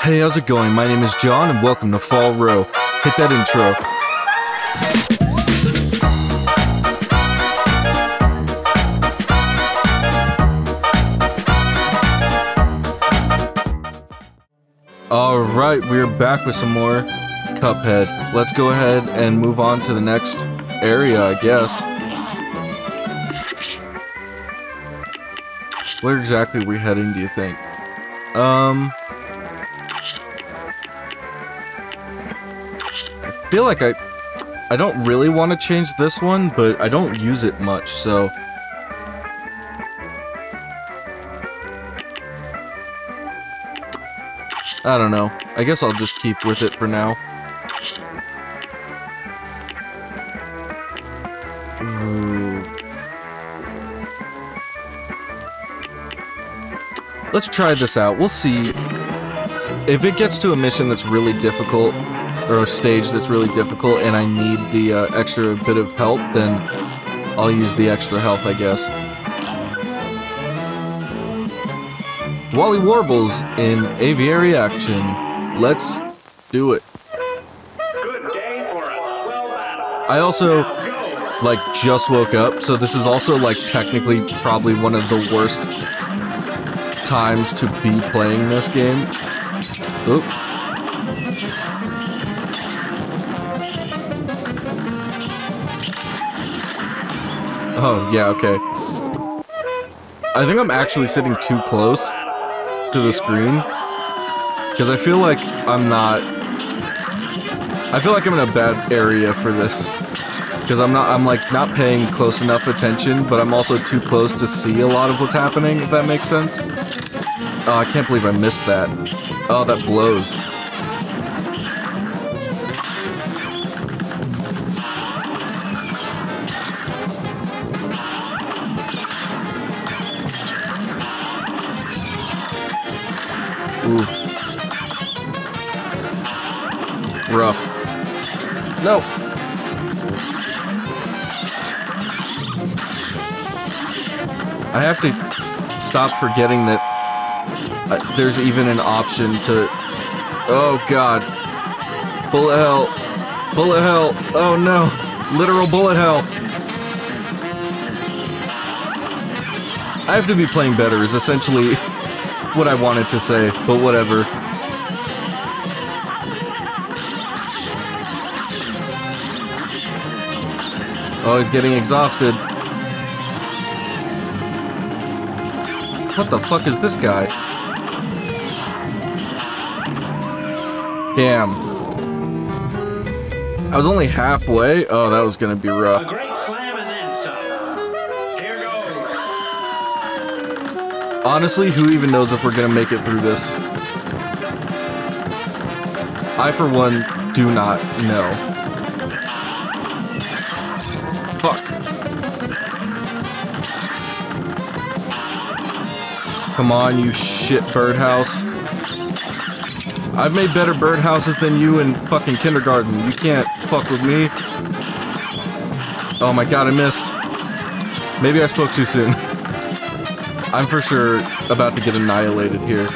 Hey, how's it going? My name is John, and welcome to Fall Row. Hit that intro. Alright, we're back with some more Cuphead. Let's go ahead and move on to the next area, I guess. Where exactly are we heading, do you think? Um... feel like I... I don't really want to change this one, but I don't use it much, so... I don't know. I guess I'll just keep with it for now. Let's try this out. We'll see. If it gets to a mission that's really difficult, or a stage that's really difficult, and I need the uh, extra bit of help, then I'll use the extra health, I guess. Wally Warbles in aviary action. Let's do it. I also, like, just woke up, so this is also, like, technically probably one of the worst times to be playing this game. Oop. Oh, yeah, okay. I think I'm actually sitting too close to the screen. Because I feel like I'm not... I feel like I'm in a bad area for this. Because I'm not, I'm like, not paying close enough attention, but I'm also too close to see a lot of what's happening, if that makes sense. Oh, I can't believe I missed that. Oh, that blows. No! I have to stop forgetting that uh, there's even an option to... Oh god. Bullet hell. Bullet hell. Oh no. Literal bullet hell. I have to be playing better is essentially what I wanted to say, but whatever. Oh, he's getting exhausted. What the fuck is this guy? Damn. I was only halfway? Oh, that was gonna be rough. Honestly, who even knows if we're gonna make it through this? I, for one, do not know. Fuck. Come on, you shit birdhouse. I've made better birdhouses than you in fucking kindergarten. You can't fuck with me. Oh my god, I missed. Maybe I spoke too soon. I'm for sure about to get annihilated here.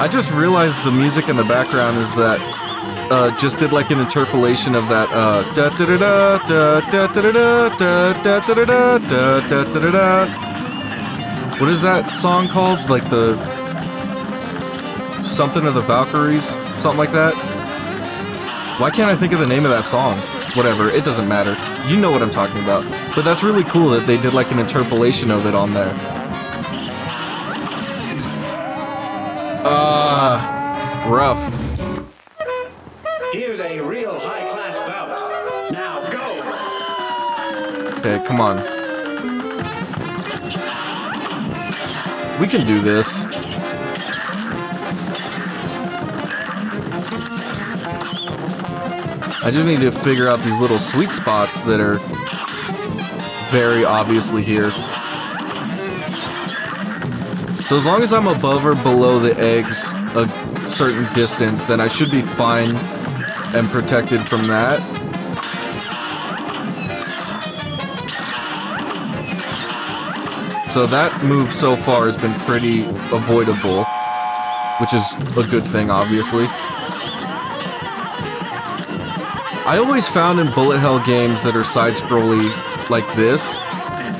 I just realized the music in the background is that uh, just did like an interpolation of that uh What is that song called? Like the something of the Valkyries, something like that. Why can't I think of the name of that song? Whatever, it doesn't matter. You know what I'm talking about. But that's really cool that they did like an interpolation of it on there. Rough. Here's a real high-class bout. Now go. Okay, come on. We can do this. I just need to figure out these little sweet spots that are very obviously here. So as long as I'm above or below the eggs a certain distance, then I should be fine and protected from that. So that move so far has been pretty avoidable, which is a good thing, obviously. I always found in bullet hell games that are side-scrolly like this,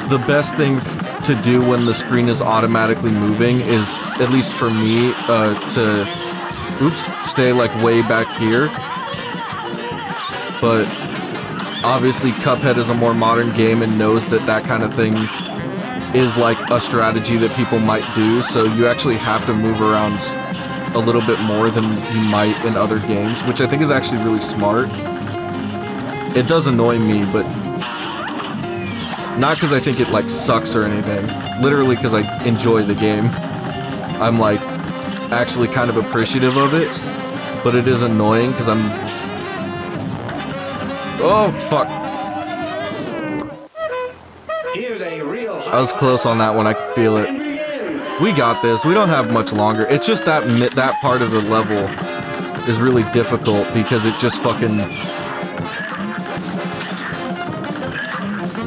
the best thing to do when the screen is automatically moving is, at least for me, uh, to, oops, stay like way back here. But obviously Cuphead is a more modern game and knows that that kind of thing is like a strategy that people might do, so you actually have to move around a little bit more than you might in other games, which I think is actually really smart. It does annoy me, but not because I think it like sucks or anything. Literally because I enjoy the game. I'm like actually kind of appreciative of it, but it is annoying because I'm. Oh fuck! I was close on that one. I could feel it. We got this. We don't have much longer. It's just that that part of the level is really difficult because it just fucking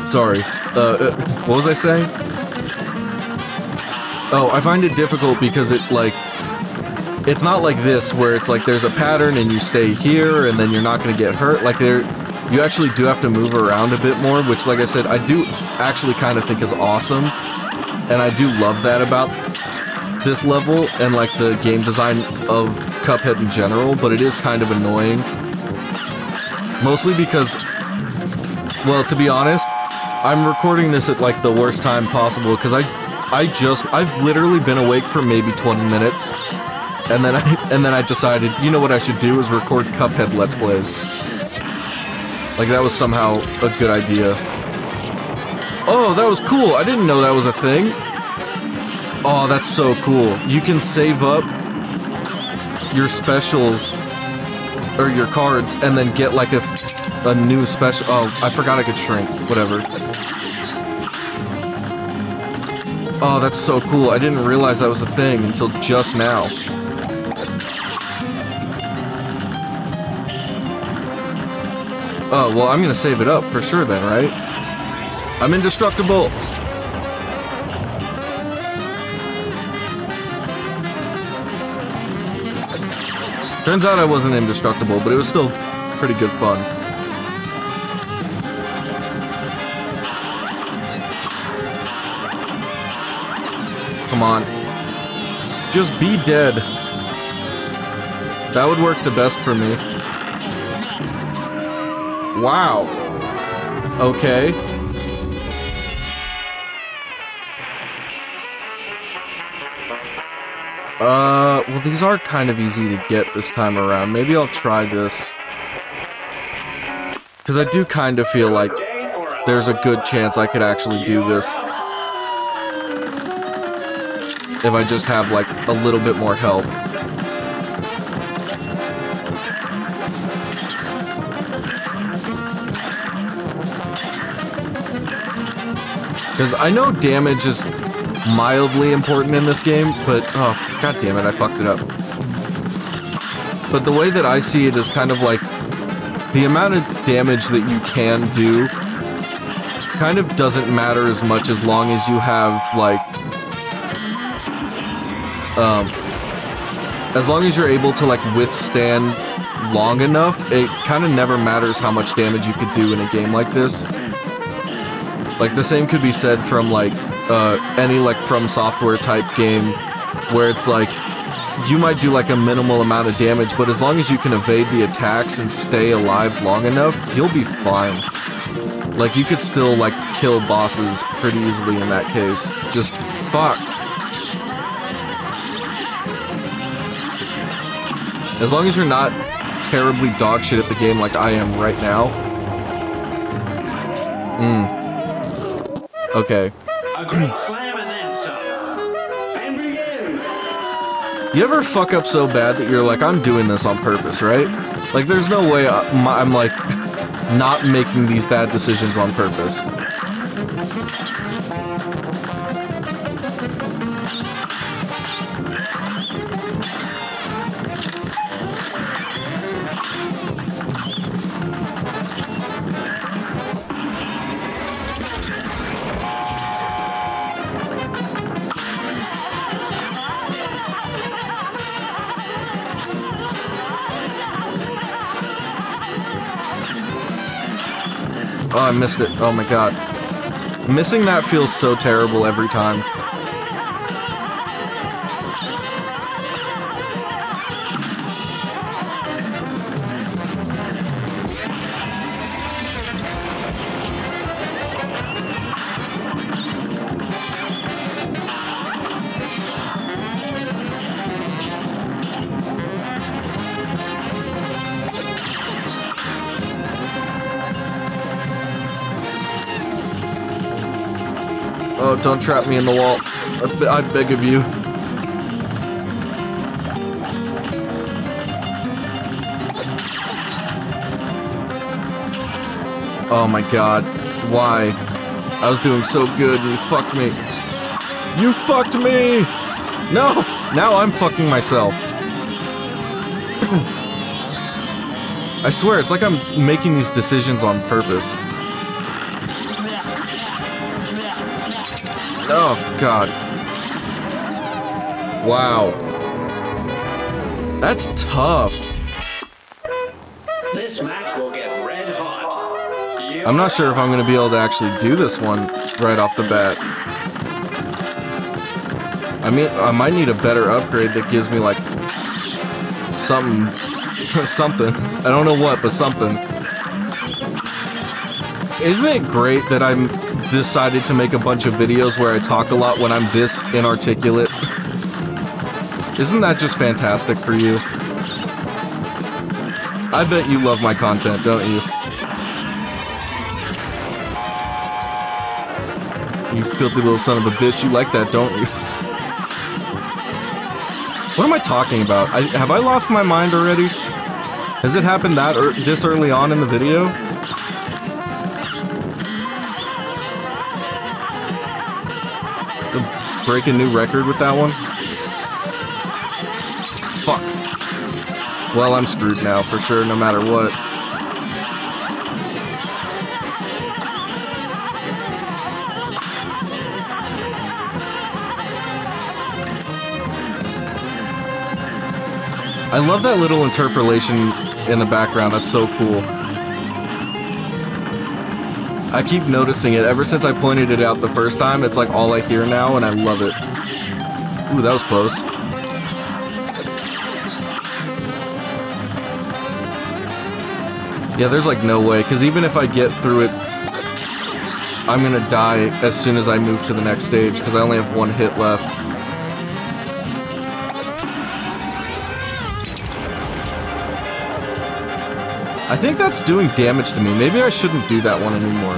Sorry. Uh, uh, what was I saying? Oh, I find it difficult because it, like... It's not like this, where it's like there's a pattern and you stay here and then you're not gonna get hurt. Like, there... You actually do have to move around a bit more, which, like I said, I do actually kind of think is awesome. And I do love that about this level and, like, the game design of Cuphead in general, but it is kind of annoying. Mostly because... Well, to be honest, I'm recording this at like the worst time possible because I I just I've literally been awake for maybe 20 minutes and then I and then I decided you know what I should do is record Cuphead Let's Plays. Like that was somehow a good idea. Oh, that was cool. I didn't know that was a thing. Oh, that's so cool. You can save up your specials or your cards and then get like a a new special. Oh, I forgot I could shrink. Whatever. Oh, that's so cool. I didn't realize that was a thing until just now. Oh, well, I'm gonna save it up for sure then, right? I'm indestructible! Turns out I wasn't indestructible, but it was still pretty good fun. Come on. Just be dead. That would work the best for me. Wow. Okay. Uh, well these are kind of easy to get this time around. Maybe I'll try this. Because I do kind of feel like there's a good chance I could actually do this. if I just have, like, a little bit more help. Because I know damage is mildly important in this game, but, oh, god damn it, I fucked it up. But the way that I see it is kind of like, the amount of damage that you can do kind of doesn't matter as much as long as you have, like, um, as long as you're able to like withstand long enough, it kind of never matters how much damage you could do in a game like this. Like the same could be said from like uh, any like FromSoftware type game where it's like you might do like a minimal amount of damage, but as long as you can evade the attacks and stay alive long enough, you'll be fine. Like you could still like kill bosses pretty easily in that case. Just fuck. As long as you're not terribly dog shit at the game like I am right now. Hmm. Okay. You ever fuck up so bad that you're like, I'm doing this on purpose, right? Like, there's no way uh, I'm like not making these bad decisions on purpose. Missed it. Oh my god. Missing that feels so terrible every time. Oh, don't trap me in the wall. I, I beg of you. Oh my god. Why? I was doing so good and you fucked me. You fucked me! No! Now I'm fucking myself. I swear, it's like I'm making these decisions on purpose. Oh, God. Wow. That's tough. This match will get red hot. You I'm not sure if I'm going to be able to actually do this one right off the bat. I mean, I might need a better upgrade that gives me, like, something. something. I don't know what, but something. Isn't it great that I'm decided to make a bunch of videos where I talk a lot when I'm this inarticulate? Isn't that just fantastic for you? I bet you love my content, don't you? You filthy little son of a bitch, you like that, don't you? What am I talking about? I, have I lost my mind already? Has it happened that er this early on in the video? Break a new record with that one? Fuck. Well, I'm screwed now, for sure, no matter what. I love that little interpolation in the background. That's so cool. I keep noticing it. Ever since I pointed it out the first time, it's like all I hear now, and I love it. Ooh, that was close. Yeah, there's like no way, because even if I get through it, I'm gonna die as soon as I move to the next stage, because I only have one hit left. I think that's doing damage to me. Maybe I shouldn't do that one anymore.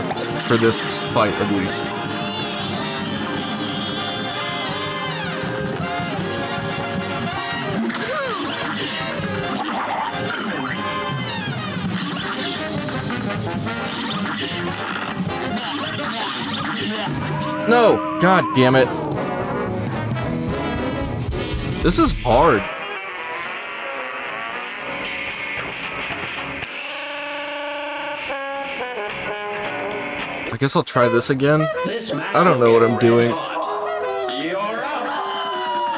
For this fight, at least. No! God damn it. This is hard. Guess I'll try this again. I don't know what I'm doing.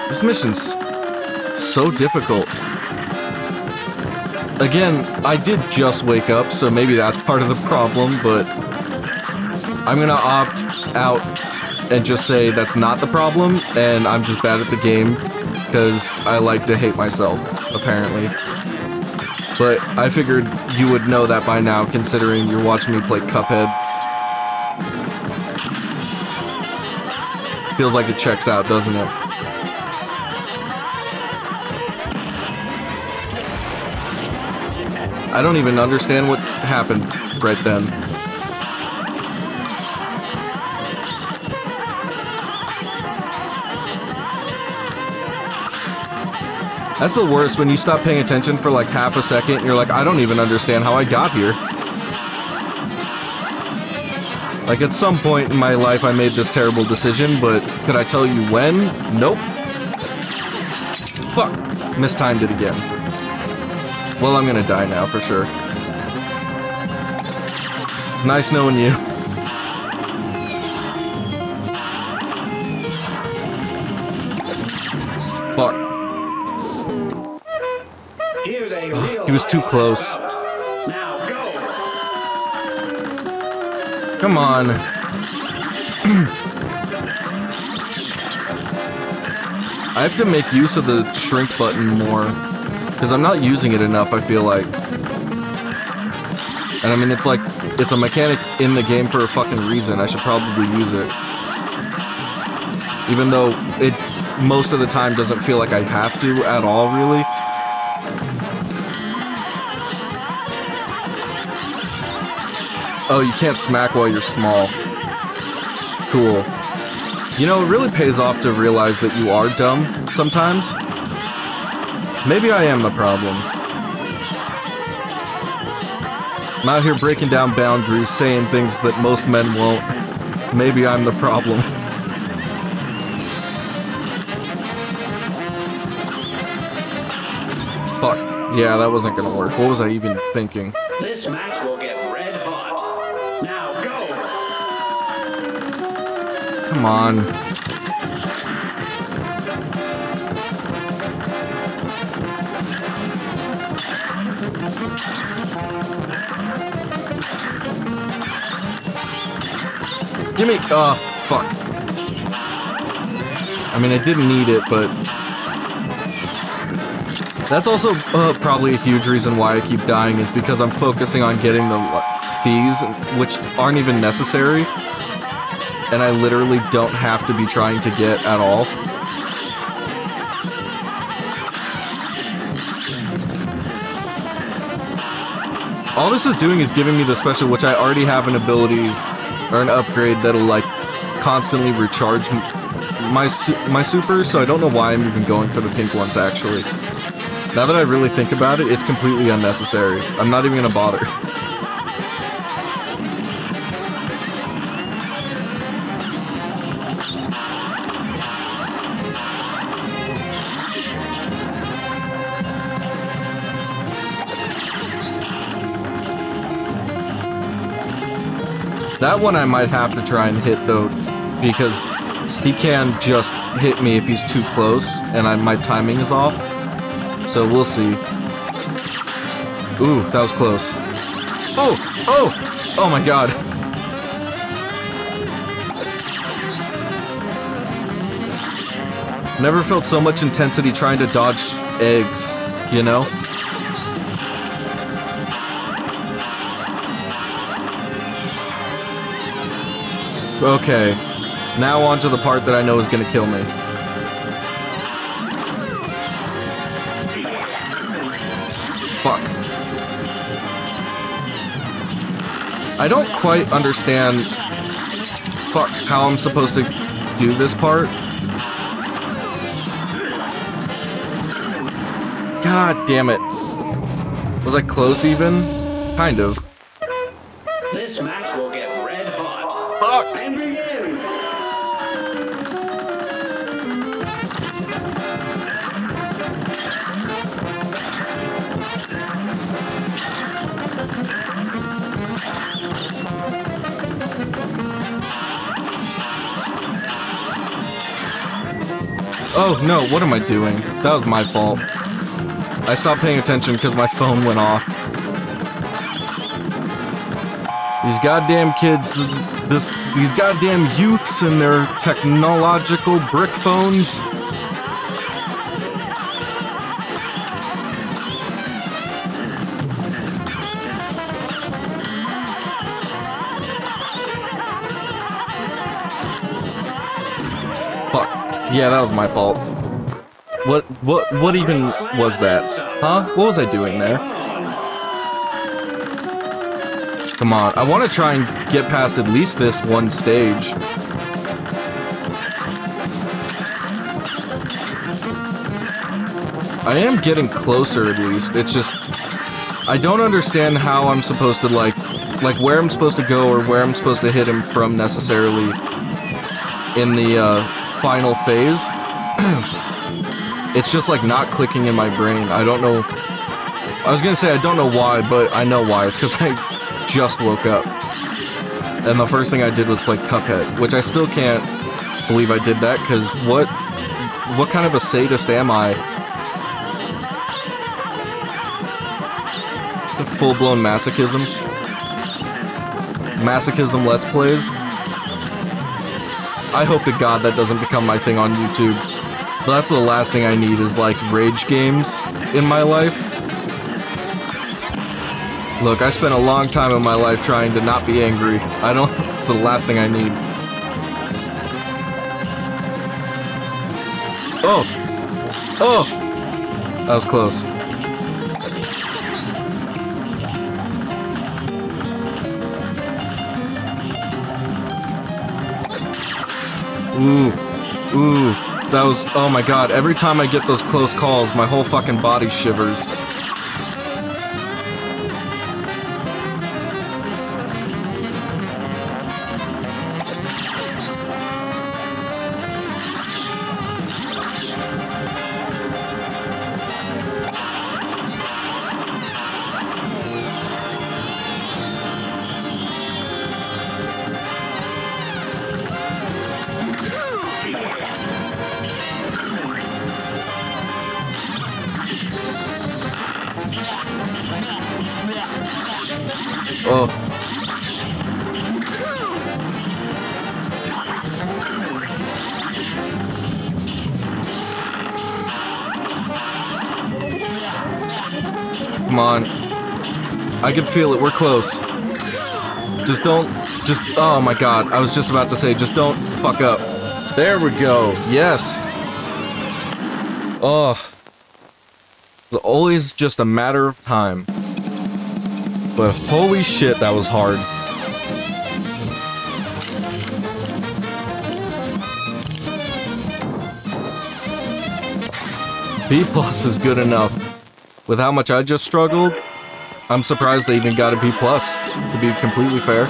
This mission's so difficult. Again, I did just wake up, so maybe that's part of the problem, but I'm gonna opt out and just say that's not the problem, and I'm just bad at the game, because I like to hate myself, apparently. But I figured you would know that by now, considering you're watching me play Cuphead. Feels like it checks out, doesn't it? I don't even understand what happened right then. That's the worst when you stop paying attention for like half a second you're like, I don't even understand how I got here. Like at some point in my life I made this terrible decision, but could I tell you when? Nope. Fuck. Mistimed it again. Well, I'm gonna die now for sure. It's nice knowing you. Fuck. Here's a real He was too close. Come on. I have to make use of the shrink button more. Because I'm not using it enough, I feel like. And I mean, it's like, it's a mechanic in the game for a fucking reason. I should probably use it. Even though it, most of the time, doesn't feel like I have to at all, really. Oh, you can't smack while you're small. Cool. You know, it really pays off to realize that you are dumb sometimes. Maybe I am the problem. I'm out here breaking down boundaries, saying things that most men won't. Maybe I'm the problem. Fuck. Yeah, that wasn't gonna work. What was I even thinking? This match will get Come on. Give me. Oh, fuck. I mean, I didn't need it, but. That's also uh, probably a huge reason why I keep dying, is because I'm focusing on getting the these, which aren't even necessary and I literally don't have to be trying to get at all. All this is doing is giving me the special, which I already have an ability or an upgrade that'll like constantly recharge my su my supers, so I don't know why I'm even going for the pink ones actually. Now that I really think about it, it's completely unnecessary. I'm not even gonna bother. That one I might have to try and hit though, because he can just hit me if he's too close, and I, my timing is off. So we'll see. Ooh, that was close. Oh! Oh! Oh my god. Never felt so much intensity trying to dodge eggs, you know? Okay. Now on to the part that I know is gonna kill me. Fuck. I don't quite understand fuck how I'm supposed to do this part. God damn it. Was I close even? Kind of. No, what am I doing? That was my fault. I stopped paying attention because my phone went off. These goddamn kids, this these goddamn youths and their technological brick phones. Fuck. Yeah, that was my fault. What what what even was that? Huh? What was I doing there? Come on, I want to try and get past at least this one stage. I am getting closer at least. It's just I don't understand how I'm supposed to like like where I'm supposed to go or where I'm supposed to hit him from necessarily in the uh, final phase. it's just like not clicking in my brain. I don't know. I was gonna say I don't know why, but I know why. It's because I just woke up. And the first thing I did was play Cuphead, which I still can't believe I did that, because what, what kind of a sadist am I? Full-blown masochism? Masochism Let's Plays? I hope to God that doesn't become my thing on YouTube. That's the last thing I need is, like, rage games in my life. Look, I spent a long time in my life trying to not be angry. I don't- it's the last thing I need. Oh! Oh! That was close. Ooh. Ooh. That was- oh my god, every time I get those close calls, my whole fucking body shivers. Come on. I can feel it. We're close. Just don't. Just. Oh my god. I was just about to say, just don't fuck up. There we go. Yes. Oh. It's always just a matter of time. But holy shit, that was hard. B plus is good enough. With how much I just struggled, I'm surprised they even got a B plus, to be completely fair.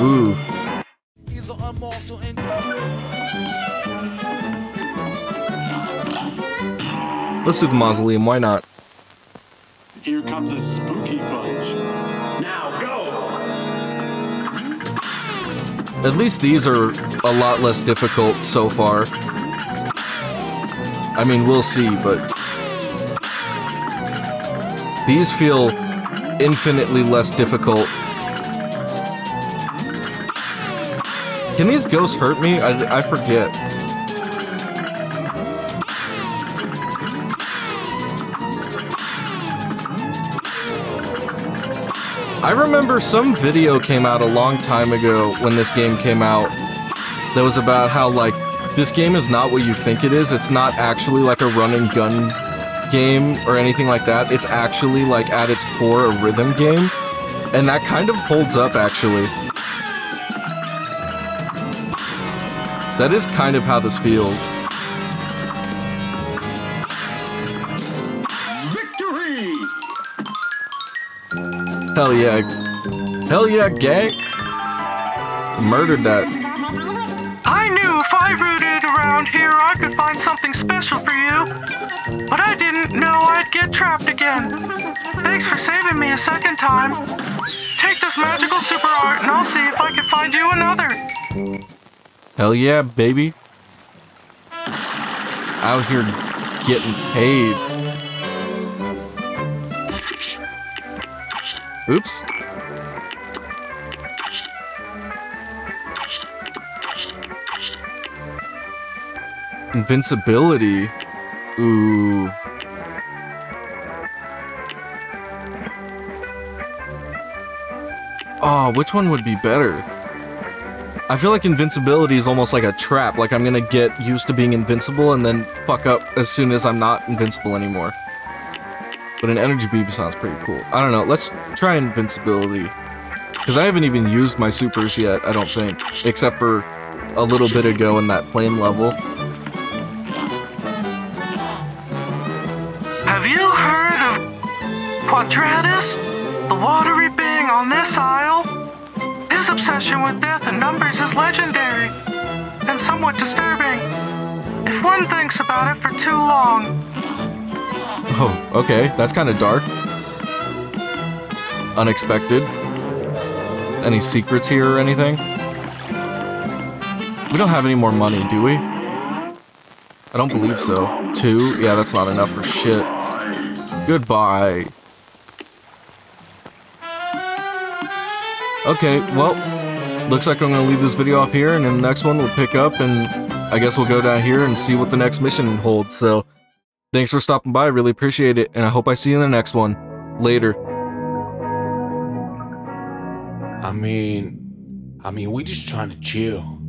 Ooh. Let's do the mausoleum, why not? Here comes a spooky bunch. Now go! At least these are a lot less difficult so far. I mean, we'll see, but... These feel infinitely less difficult. Can these ghosts hurt me? I, I forget. I remember some video came out a long time ago when this game came out that was about how, like, this game is not what you think it is. It's not actually like a run and gun game or anything like that. It's actually, like, at its core, a rhythm game. And that kind of holds up, actually. That is kind of how this feels. Hell yeah. Hell yeah, gang! Murdered that. I knew if I rooted around here, I could find something special for you. But I didn't know I'd get trapped again. Thanks for saving me a second time. Take this magical super art and I'll see if I can find you another. Hell yeah, baby. Out here getting paid. Oops. Invincibility. Ooh. Oh, which one would be better? I feel like invincibility is almost like a trap, like I'm gonna get used to being invincible and then fuck up as soon as I'm not invincible anymore. But an energy beam sounds pretty cool. I don't know, let's try invincibility. Because I haven't even used my supers yet, I don't think. Except for a little bit ago in that plane level. Have you heard of Quadratus, the watery being on this isle? His obsession with death and numbers is legendary and somewhat disturbing. If one thinks about it for too long, Oh, okay, that's kind of dark. Unexpected. Any secrets here or anything? We don't have any more money, do we? I don't believe so. Two? Yeah, that's not enough for shit. Goodbye. Okay, well, looks like I'm gonna leave this video off here, and in the next one we'll pick up, and I guess we'll go down here and see what the next mission holds, so... Thanks for stopping by, I really appreciate it, and I hope I see you in the next one. Later. I mean, I mean, we just trying to chill.